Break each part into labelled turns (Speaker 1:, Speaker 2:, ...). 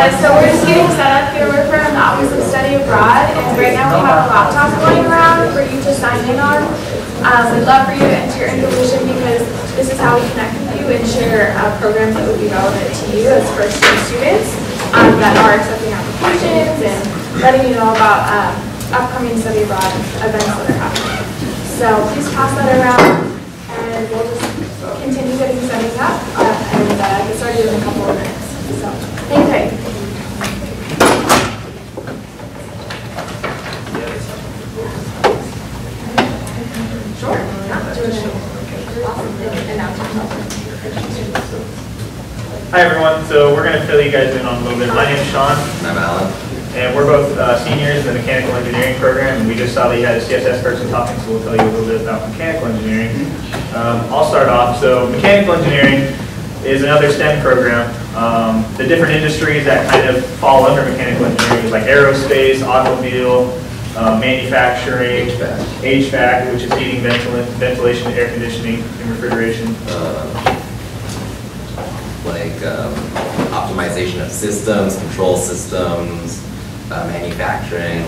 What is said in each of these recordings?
Speaker 1: Uh, so we're just getting set up here. We're from Office of Study Abroad, and right now we have a laptop going around for you to sign in on. Um, we'd love for you to enter your information because this is how we connect with you and share uh, programs that would be relevant to you as first-year students um, that are accepting applications and letting you know about um, upcoming study abroad events that are happening. So please pass that around, and we'll just continue getting setting up uh, and uh, get started in a couple of minutes. So, thank you. Sure.
Speaker 2: Hi everyone, so we're going to fill you guys in on a little bit. My name's Sean,
Speaker 3: I'm Alan.
Speaker 2: and we're both uh, seniors in the mechanical engineering program, and we just saw that you had a CSS person talking, so we'll tell you a little bit about mechanical engineering. Um, I'll start off. So mechanical engineering is another STEM program. Um, The different industries that kind of fall under mechanical engineering is like aerospace, automobile, uh, manufacturing,
Speaker 3: HVAC.
Speaker 2: HVAC, which is heating, ventil- ventilation, air conditioning, and refrigeration.
Speaker 3: uh, Like um, optimization of systems, control systems, uh, manufacturing.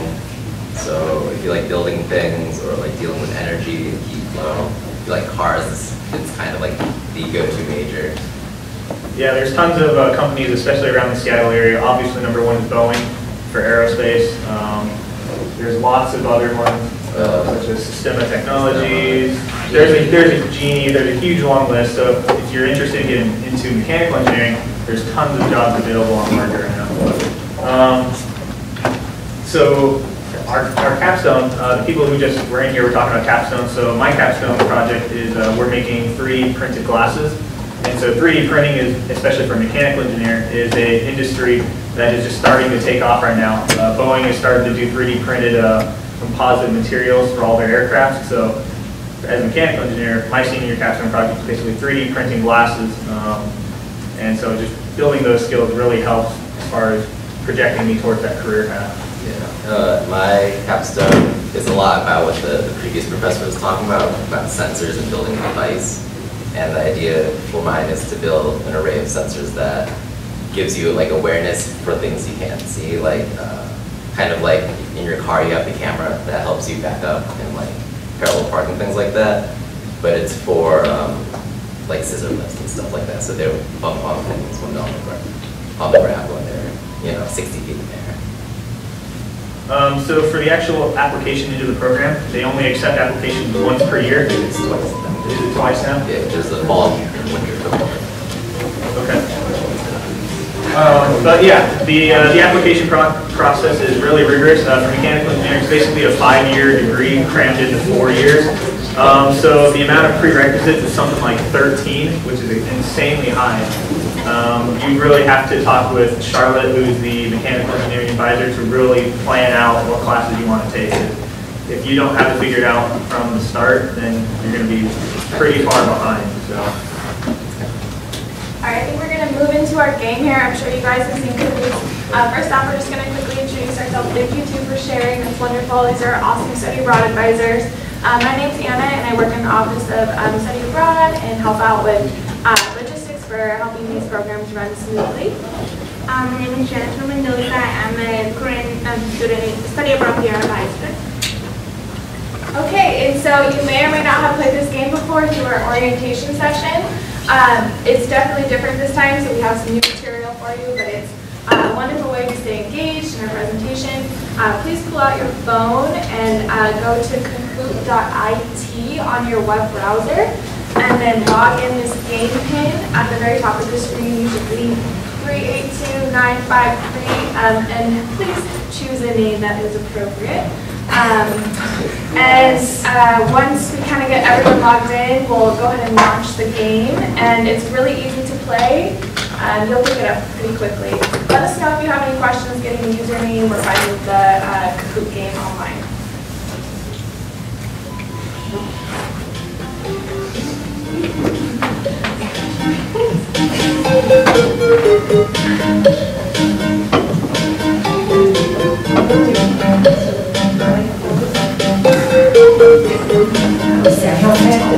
Speaker 3: So if you like building things or like dealing with energy and heat flow, if you like cars, it's, it's kind of like the go-to major.
Speaker 2: Yeah, there's tons of uh, companies, especially around the Seattle area. Obviously, number one is Boeing for aerospace. Um, There's lots of other ones, uh, such as Systima Technologies. There's a, there's a Genie, there's a huge long list. So if you're interested in getting into mechanical engineering, there's tons of jobs available on the market right now. Um, So our, our capstone, uh, the people who just were in here were talking about capstone. So my capstone project is, uh, we're making 3D printed glasses. And so 3D printing is, especially for mechanical engineer, is a industry that is just starting to take off right now. Uh, Boeing has started to do 3D printed uh, composite materials for all their aircraft. So as a mechanical engineer, my senior capstone project is basically 3D printing glasses. Um, And so just building those skills really helps as far as projecting me towards that career path.
Speaker 3: Yeah. Uh, my capstone is a lot about what the, the previous professor was talking about, about sensors and building a device. And the idea for mine is to build an array of sensors that gives you like awareness for things you can't see, like uh, kind of like in your car you have the camera that helps you back up and like parallel park and things like that. But it's for um, like scissor lifts and stuff like that, so they would bump on things when they're on the ground, on the ground when they're you know 60 feet in the air.
Speaker 2: Um, So for the actual application into the program, they only accept applications once per year.
Speaker 3: It's twice.
Speaker 2: Is it twice now?
Speaker 3: Yeah, there's the fall and winter.
Speaker 2: Um, But yeah, the, uh, the application pro- process is really rigorous. Uh, For mechanical engineering, it's basically a five-year degree crammed into four years. Um, So the amount of prerequisites is something like 13, which is insanely high. Um, You really have to talk with Charlotte, who's the mechanical engineering advisor, to really plan out what classes you want to take. If you don't have it figured out from the start, then you're going to be pretty far behind, so.
Speaker 1: All right, I think we're going to our game here. I'm sure you guys have seen Kahoot. Uh, first off, we're just going to quickly introduce ourselves. Thank you too for sharing. That's wonderful. These are awesome study abroad advisors. Uh, my name's Anna, and I work in the Office of um, Study Abroad and help out with uh, logistics for helping these programs run smoothly.
Speaker 4: Um, my name is Jennifer Mendoza. I'm a current um, student study abroad at Leicester.
Speaker 1: Okay, and so you may or may not have played this game before through our orientation session. Um, it's definitely different this time, so we have some new material for you, but it's uh, a wonderful way to stay engaged in our presentation. Uh, please pull out your phone and uh, go to kahoot.it on your web browser, and then log in this game pin at the very top of the screen, usually 382953, um, and please choose a name that is appropriate. Um, and uh, once we kind of get everyone logged in, we'll go ahead and launch the game. And it's really easy to play. Um, you'll pick it up pretty quickly. Let us know if you have any questions getting the username or finding the uh, Kahoot game online. Thank you.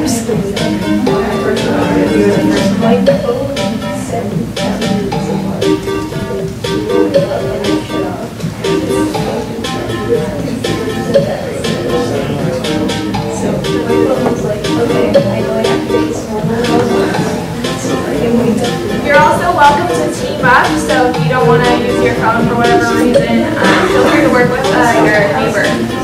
Speaker 1: steps. You're also welcome to team up, so if you don't want to use your phone for whatever reason, um, feel free to work with uh, your neighbor.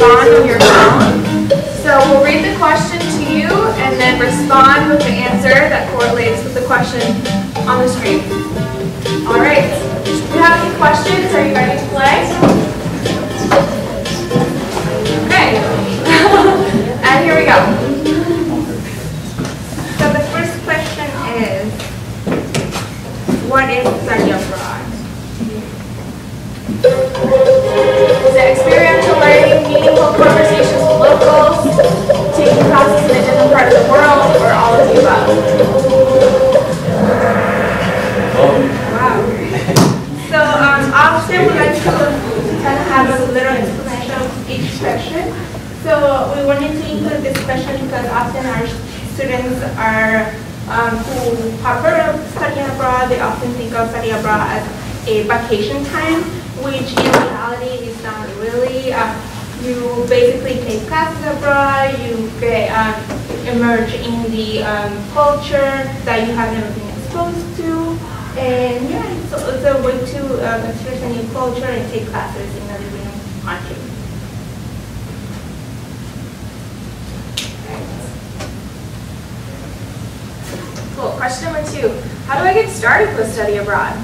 Speaker 1: Respond on your. So we'll read the question to you and then respond with the answer that correlates with the question on the screen. All right, do you have any questions? Are you ready to play? A
Speaker 4: time, which in reality is not really. Uh, you basically take classes abroad, you get um, immerse in the um, culture that you have never been exposed to, and yeah, so it's a way to um, experience a new culture and take classes in a different country.
Speaker 1: Cool. Question number two. How do I get started with study abroad?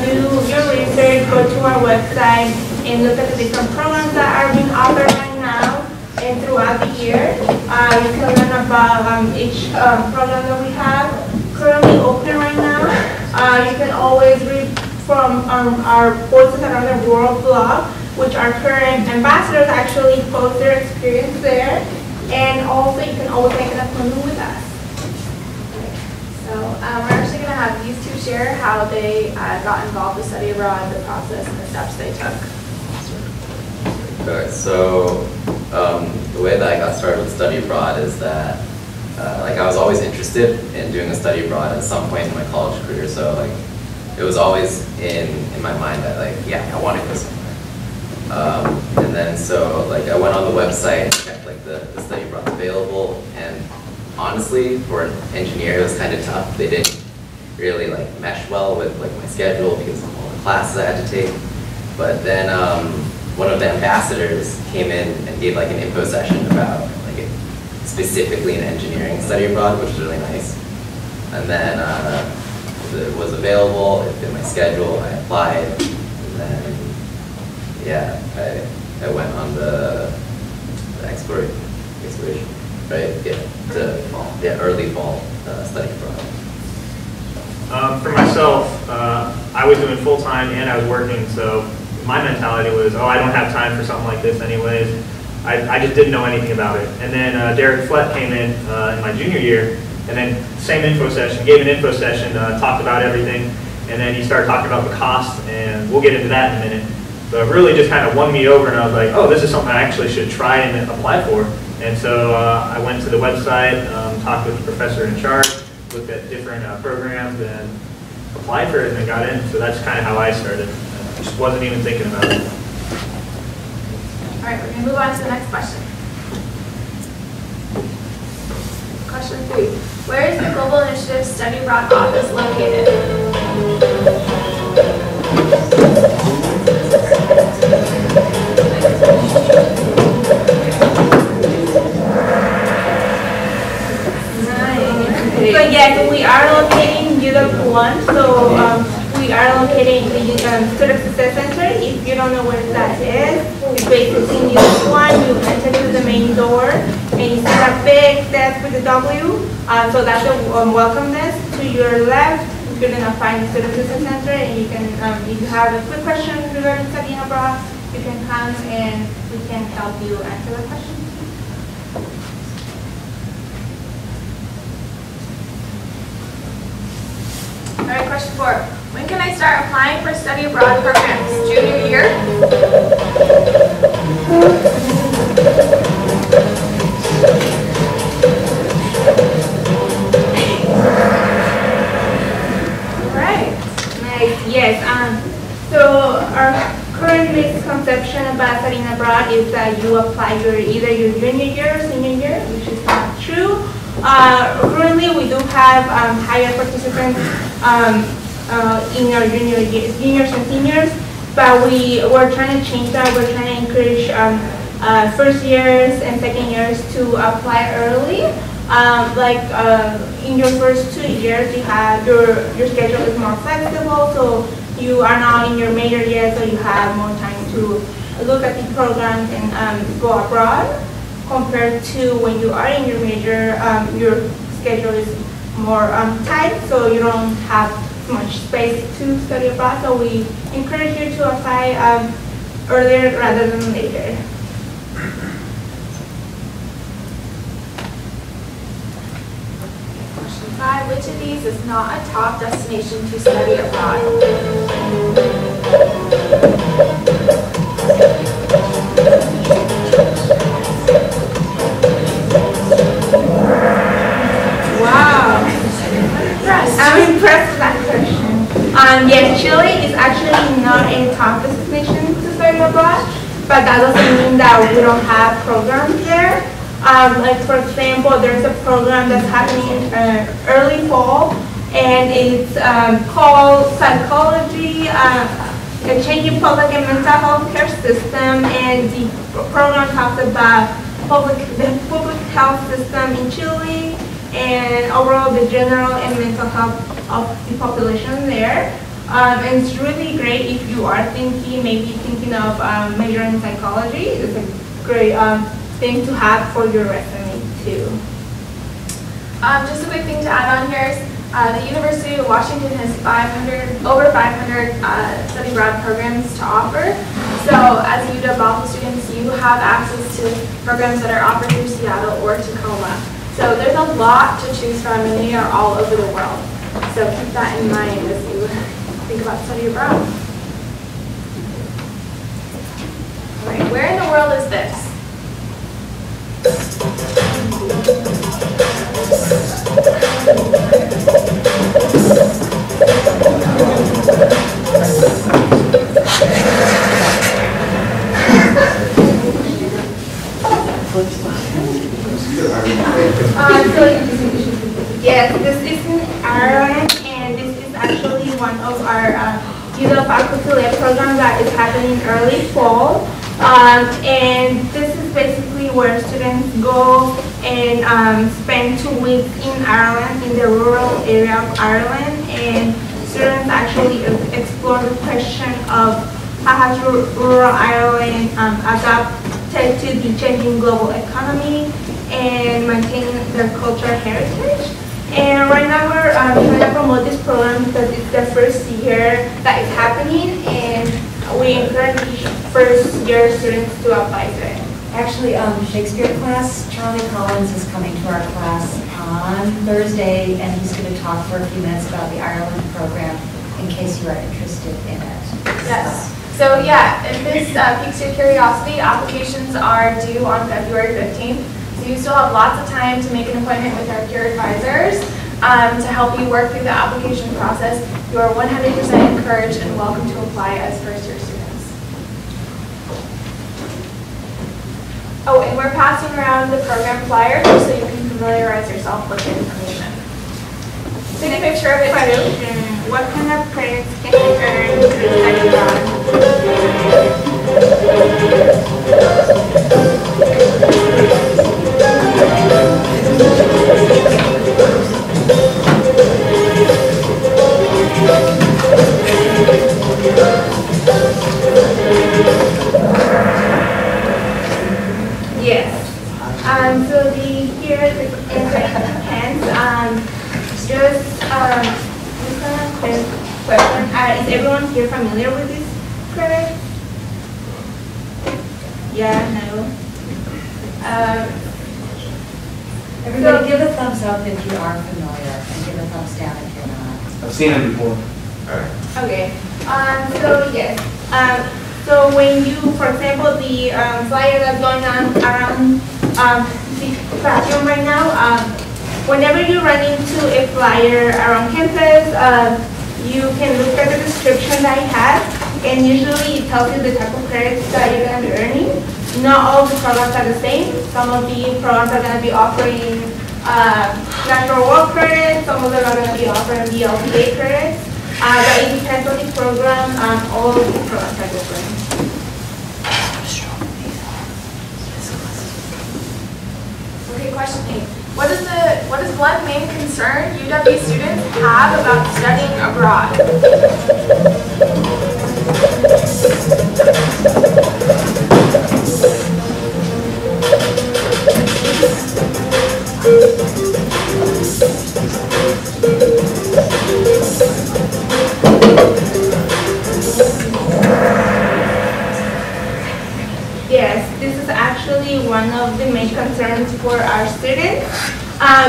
Speaker 4: Do your research, go to our website and look at the different programs that are being offered right now and throughout the year. Uh, you can learn about um, each um, program that we have currently open right now. Uh, you can always read from um, our Voices Around the World blog, which our current ambassadors actually post their experience there. And also, you can always make an appointment with us.
Speaker 1: Have these two share how they uh, got involved with study abroad, the process, and the steps they took.
Speaker 3: Okay, so um, the way that I got started with study abroad is that uh, like I was always interested in doing a study abroad at some point in my college career. So like it was always in in my mind that like yeah I want to go somewhere. Um, and then so like I went on the website, and checked like the, the study abroad available, and honestly for an engineer it was kind of tough. They didn't really like mesh well with like my schedule because of all the classes I had to take. But then um, one of the ambassadors came in and gave like an info session about like specifically an engineering study abroad, which was really nice. And then uh, it was available, it fit my schedule, I applied, and then yeah, I, I went on the, the exploration, exploration, right? Yeah, to fall, yeah, early fall uh, study abroad.
Speaker 2: Um, for myself, uh, I was doing full-time and I was working, so my mentality was, oh, I don't have time for something like this anyways. I, I just didn't know anything about it. And then uh, Derek Flett came in uh, in my junior year, and then same info session, gave an info session, uh, talked about everything, and then he started talking about the cost, and we'll get into that in a minute. But really just kind of won me over, and I was like, oh, this is something I actually should try and apply for. And so uh, I went to the website, um, talked with the professor in charge, looked at different uh, programs, and applied for it, and then got in. So that's kind of how I started. I just wasn't even thinking about it.
Speaker 1: All right, we're going to move on to the next question. Question three. Where is the Global Initiative Study Abroad office located?
Speaker 4: So um, we are locating the um, Student Success Center. If you don't know where that is, it's basically in this one, you enter to the main door, and you see that big desk with the W, uh, so that's the um, welcome desk. To your left, you're gonna find the Student Assistance Center, and you can, um, if you have a quick question regarding studying abroad, you can come and we can help you answer the question.
Speaker 1: All right, question four. When can I start applying for study abroad programs? Junior year?
Speaker 4: Um, uh, in our junior year, juniors and seniors, but we we're trying to change that. We're trying to encourage um, uh, first years and second years to apply early. Um, like uh, in your first two years, you have your your schedule is more flexible, so you are not in your major yet, so you have more time to look at the programs and um, go abroad. Compared to when you are in your major, um, your schedule is more um, tight, so you don't have much space to study abroad. So we encourage you to apply um, earlier rather than later.
Speaker 1: Question five. Which of these is not a top destination to study abroad?
Speaker 4: But that doesn't mean that we don't have programs there. Um, like for example, there's a program that's happening uh, early fall, and it's um, called Psychology, uh, Changing Public and Mental Health Care System, and the program talks about public, the public health system in Chile, and overall the general and mental health of the population there. Um, and it's really great if you are thinking, maybe thinking of um, majoring in psychology. It's a great um, thing to have for your resume too.
Speaker 1: Um, just a quick thing to add on here is uh, the University of Washington has 500, over 500 uh, study abroad programs to offer. So as UW Bothell students, you have access to programs that are offered through Seattle or Tacoma. So there's a lot to choose from and they are all over the world. So keep that in mind as you think about study abroad. All right, where in the world is this?
Speaker 4: And um, spend two weeks in Ireland, in the rural area of Ireland, and students actually e- explore the question of how has rural Ireland um, adapted to the changing global economy and maintain their cultural heritage. And right now we're um, trying to promote this program because it's the first year that it's happening and we encourage first year students to apply to it.
Speaker 5: Actually, um, Shakespeare class, Charlie Collins is coming to our class on Thursday, and he's going to talk for a few minutes about the Ireland program in case you are interested in it.
Speaker 1: Yes. So yeah, if this uh, piques your curiosity, applications are due on February 15th. So you still have lots of time to make an appointment with our peer advisors um, to help you work through the application process. You are 100% encouraged and welcome to apply as first-year students. Oh, and we're passing around the program flyer just so you can familiarize yourself with the information. Take a picture of it too.
Speaker 4: What kind of credits can you earn through study abroad? Everyone here familiar with this credit? Yeah, no. Um,
Speaker 5: Everybody give a thumbs up if you are familiar, and give a thumbs down if you're not.
Speaker 6: I've seen it before.
Speaker 3: Alright.
Speaker 4: Okay, um, so yes, um, so when you, for example, the, um, flyer that's going on around, um, the classroom right now, um, whenever you run into a flyer around campus, uh, you can look at the description that it has, and usually it tells you the type of credits that you're gonna be earning. Not all the programs are the same, some of the programs are gonna be offering, uh, natural work credits, some of them are gonna be offering the LPA credits. Uh, but it depends on the program, um, all of the programs are different.
Speaker 1: Okay, question eight. What is the, what is one main concern UW students have about studying abroad?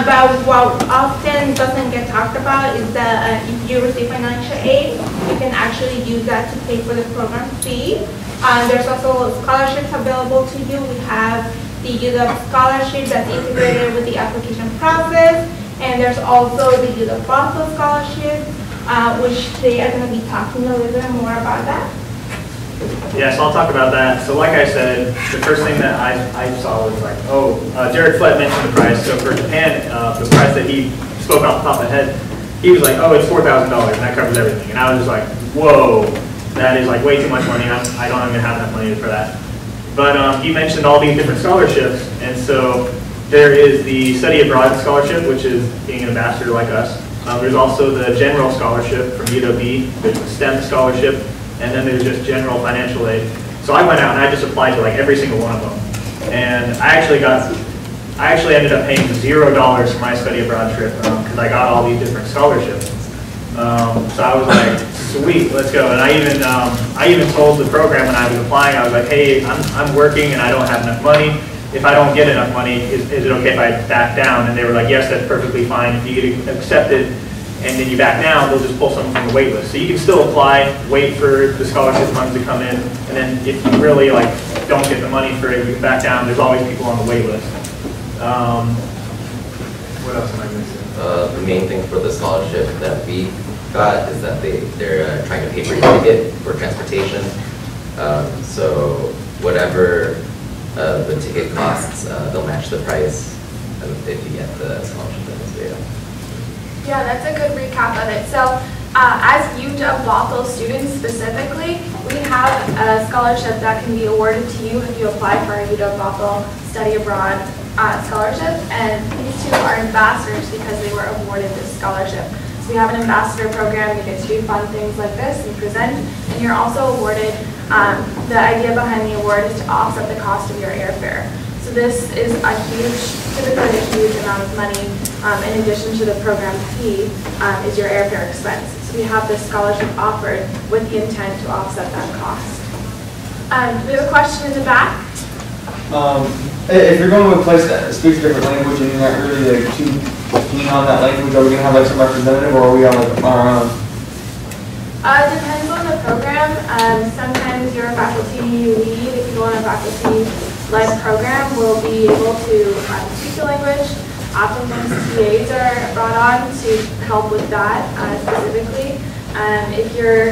Speaker 4: But what often doesn't get talked about is that uh, if you receive financial aid, you can actually use that to pay for the program fee. Uh, there's also scholarships available to you. We have the UW scholarship that's integrated with the application process. And there's also the UW Bothell scholarship, uh, which they are going to be talking a little bit more about that.
Speaker 2: Yes, I'll talk about that. So like I said, the first thing that I, I saw was like, oh, uh, Jared Flett mentioned the price. So for Japan, uh, the price that he spoke off the top of the head, he was like, oh, it's four thousand dollars, and that covers everything. And I was just like, whoa, that is like way too much money. I'm, I don't even have enough money for that. But um, he mentioned all these different scholarships, and so there is the study abroad scholarship, which is being an ambassador like us. Um, there's also the general scholarship from UW. There's the STEM scholarship, and then there's just general financial aid. So I went out and I just applied to like every single one of them. And I actually got, I actually ended up paying zero dollars for my study abroad trip because I got all these different scholarships. Um, so I was like, sweet, let's go. And I even, um, I even told the program when I was applying, I was like, hey, I'm, I'm working and I don't have enough money. If I don't get enough money, is, is it okay if I back down? And they were like, yes, that's perfectly fine. If you get accepted and then you back down, they'll just pull someone from the wait list. So you can still apply, wait for the scholarship funds to come in, and then if you really like don't get the money for it, you can back down. There's always people on the wait list. Um, what else am I missing?
Speaker 3: Uh, the main thing for the scholarship that we got is that they, they're uh, trying to pay for your ticket for transportation. Um, so whatever, uh, the ticket costs, uh, they'll match the price um, if you get the scholarship this video.
Speaker 1: Yeah, that's a good recap of it. So, uh, as UW Bothell students specifically, we have a scholarship that can be awarded to you if you apply for a UW Bothell study abroad uh, scholarship. And these two are ambassadors because they were awarded this scholarship. So we have an ambassador program, you get to do fun things like this and present, and you're also awarded, um, the idea behind the award is to offset the cost of your airfare. This is a huge, typically a huge amount of money, um, in addition to the program fee, um, is your airfare expense. So we have this scholarship offered with the intent to offset that cost. Um, we have a question in the back.
Speaker 6: Um, if you're going to a place that speaks a different language and you're not really like too keen on that language, are we gonna have like some representative or are we on like our own?
Speaker 1: Uh, it depends on the program. Um, sometimes your faculty lead, if you go on a faculty-led program, will be able to um, speak the language. Oftentimes TAs are brought on to help with that uh, specifically. Um, if you're,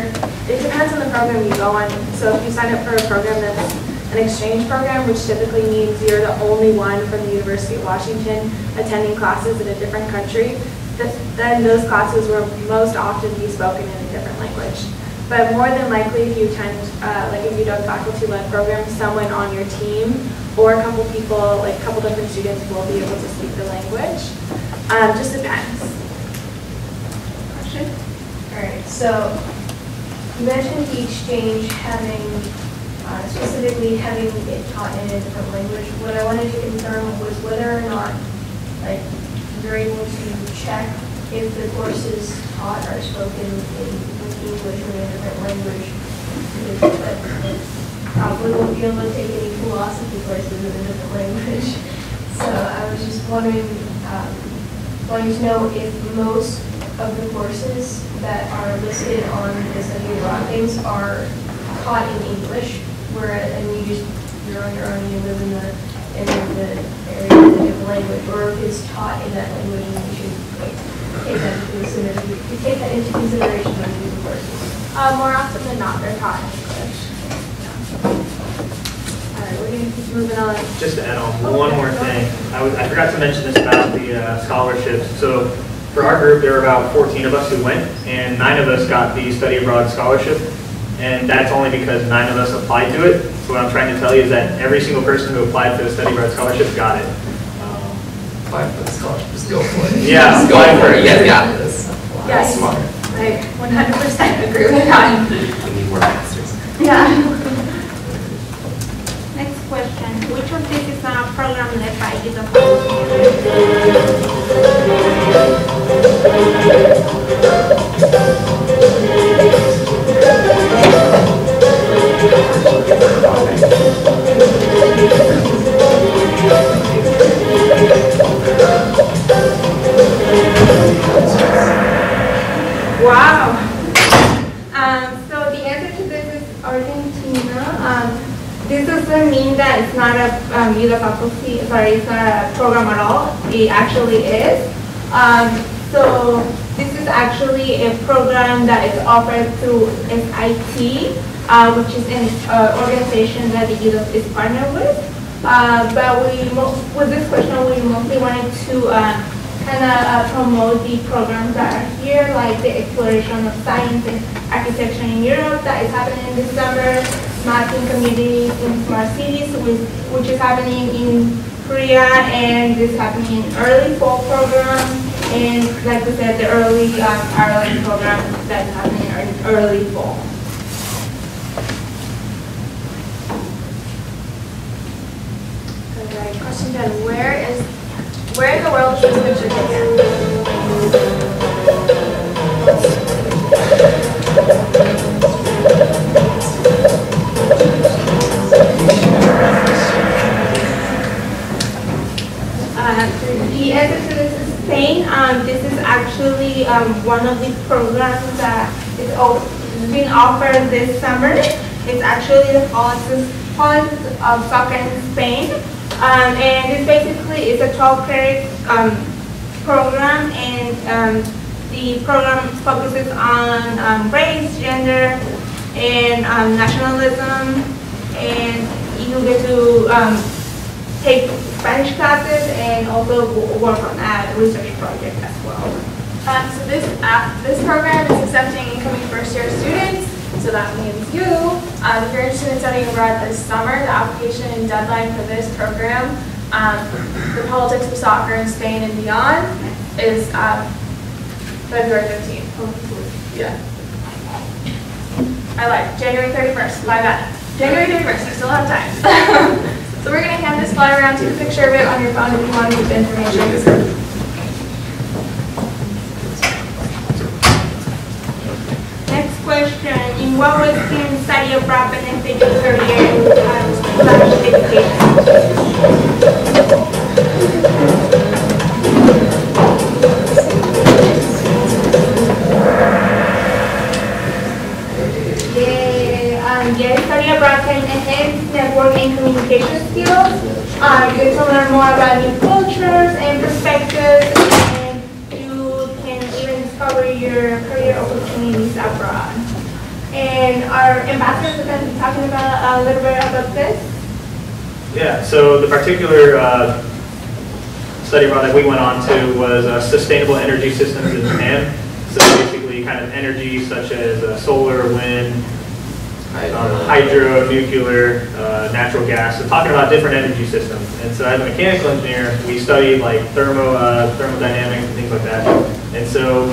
Speaker 1: it depends on the program you go on. So if you sign up for a program that's an exchange program, which typically means you're the only one from the University of Washington attending classes in a different country, th- then those classes will most often be spoken in a different language. But more than likely, if you attend, uh, like if you do a faculty-led program, someone on your team or a couple people, like a couple different students will be able to speak the language. Um, just depends. Question?
Speaker 7: All right, so you mentioned the exchange having, uh, specifically having it taught in a different language. What I wanted to confirm was whether or not, like, you're able to check if the courses taught are spoken in English or a different language. But Probably won't be able to take any philosophy courses in a different language. So I was just wondering, um, wanting to know if most of the courses that are listed on the study abroad things are taught in English, where, and you just, you're on your own, you live in the, in the area a different language, or if it's taught in that language, and you should take that into consideration, you take that into consideration when you do the courses.
Speaker 1: Uh, more often than not, they're taught in English. All right, we're gonna keep moving on.
Speaker 2: Just to add on one more thing, I was, I forgot to mention this about the uh, scholarships. So for our group, there were about 14 of us who went, and nine of us got the study abroad scholarship. And that's only because nine of us applied to it. So what I'm trying to tell you is that every single person who applied for the study abroad scholarship got it. Um,
Speaker 3: Apply for the scholarship, just go for it.
Speaker 2: Yeah,
Speaker 3: Just go
Speaker 2: apply
Speaker 3: for
Speaker 2: for
Speaker 3: it,
Speaker 2: it.
Speaker 3: you guys got this.
Speaker 1: Yes.
Speaker 3: Smart.
Speaker 1: I 100% agree with that.
Speaker 3: We need more masters.
Speaker 1: Yeah.
Speaker 4: Next question, which of these is a program led by the offered through SIT, uh, which is an uh, organization that the youth is partnered with. Uh, but we, with this question, we mostly wanted to uh, kind of uh, promote the programs that are here, like the exploration of science and architecture in Europe that is happening this summer, mapping communities in smart cities, which, which is happening in Korea, and this is happening in early fall program, and like we said, the early um, Ireland program that's happening in early fall.
Speaker 1: All right, question ten, where is, where in the world is this picture taken?
Speaker 4: Uh, The is Um, This is actually um, one of the programs that is being offered this summer. It's actually the Politics of Soccer in Spain. Um, And this basically is a 12 credit um, program and um, the program focuses on um, race, gender, and nationalism. And you get to take Spanish classes and also work on a research project as well.
Speaker 1: Um, so this, uh, this program is accepting incoming first-year students, so that means you. Um, if you're interested in studying abroad this summer, the application deadline for this program, um, the politics of soccer in Spain and beyond, is um, February 15th. Yeah. I lied, January 31st, my bad. January 31st, you still have time. So we're gonna hand this flyer around, take a picture of it on your phone if you want to get the information.
Speaker 4: Next question, in what ways can study abroad benefit your career in uh, education?
Speaker 2: Particular uh, study abroad that we went on to was uh, sustainable energy systems in Japan. So basically kind of energy such as uh, solar, wind, um, hydro, nuclear, uh, natural gas, so talking about different energy systems. And so as a mechanical engineer, we studied like thermo, uh, thermodynamics and things like that. And so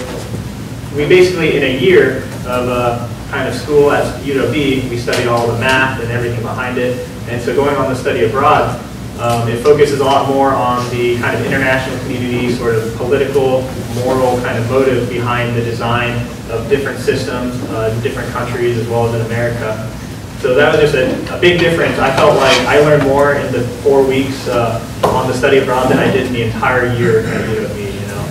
Speaker 2: we basically, in a year of uh, kind of school at UW, we studied all the math and everything behind it. And so going on the study abroad, Um, It focuses a lot more on the kind of international community, sort of political, moral kind of motive behind the design of different systems uh, in different countries as well as in America. So that was just a, a big difference. I felt like I learned more in the four weeks uh, on the study abroad than I did in the entire year at UW, you know.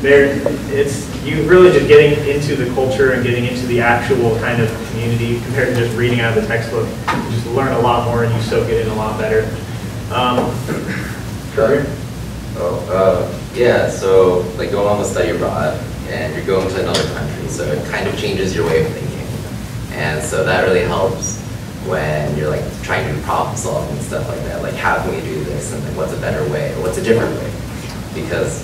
Speaker 2: There, it's, you really just getting into the culture and getting into the actual kind of community compared to just reading out of the textbook. You just learn a lot more and you soak it in a lot better. Um, Trevor?
Speaker 3: Oh, uh, yeah, so like going on the study abroad and you're going to another country, so it kind of changes your way of thinking. And so that really helps when you're like trying to do problem solving and stuff like that. Like how can we do this and like what's a better way or what's a different way? Because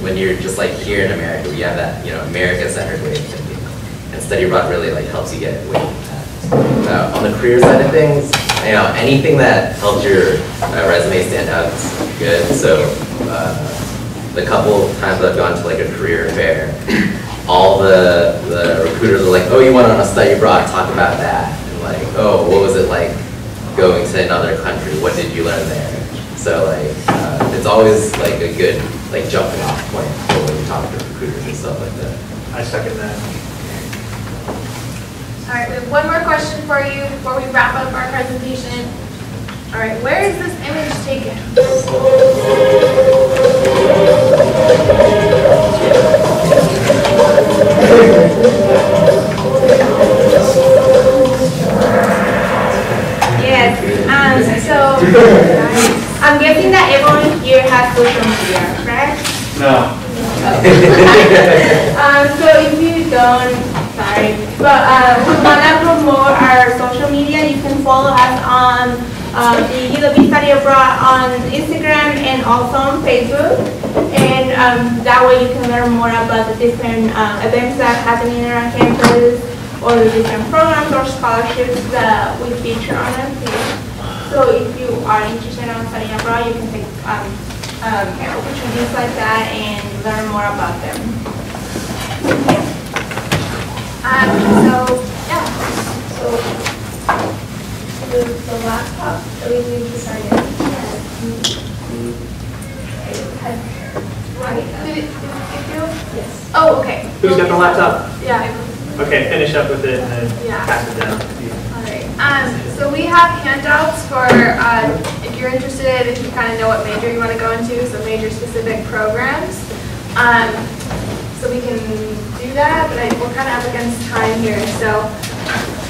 Speaker 3: when you're just like here in America, we have that, you know, America-centered way of thinking. And study abroad really like helps you get away from that. Uh, on the career side of things, you know, anything that helps your uh, resume stand out is good. So uh, the couple times I've gone to like a career fair, all the, the recruiters are like, oh, you went on a study abroad, talk about that. And like, oh, what was it like going to another country? What did you learn there? So like, uh, it's always like a good like jumping off point for when you talk to recruiters and stuff like that.
Speaker 2: I second that.
Speaker 1: All right, we have one more question for you before we wrap up our presentation. All right, where is this image taken?
Speaker 4: Yes, um, so, I'm guessing that everyone here has social media, right?
Speaker 6: No.
Speaker 4: Um, so if you don't, but, uh, we wanna promote our social media, you can follow us on, uh, the UW Study Abroad on Instagram and also on Facebook. And, um, that way you can learn more about the different, uh, events that are happening in our campus, or the different programs or scholarships that we feature on our page. So if you are interested in studying abroad, you can take, um, um, opportunities like that and learn more about them.
Speaker 1: Um, so, yeah,
Speaker 7: So, the, the laptop that we need to sign in.
Speaker 1: right, did it, did it skip?
Speaker 7: Yes.
Speaker 1: Oh, okay.
Speaker 2: Who's got the laptop?
Speaker 1: Yeah.
Speaker 2: Okay, finish up with it and then
Speaker 1: Yeah.
Speaker 2: pass it down.
Speaker 1: Alright, um, so we have handouts for, uh, if you're interested, if you kind of know what major you want to go into, so major specific programs. Um, so we can do that, but I, we're kind of up against time here, so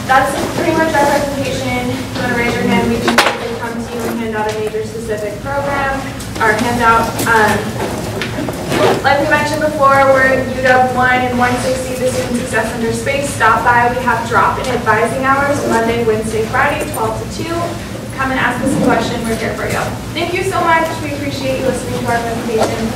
Speaker 1: that's pretty much our presentation. If you want to raise your hand, we can come to you and hand out a major specific program, or handout, um, like we mentioned before, we're UW 1 and 160, the Student Success Center space. Stop by, we have drop-in advising hours, Monday, Wednesday, Friday, 12 to 2. Come and ask us a question, we're here for you. Thank you so much, we appreciate you listening to our presentation.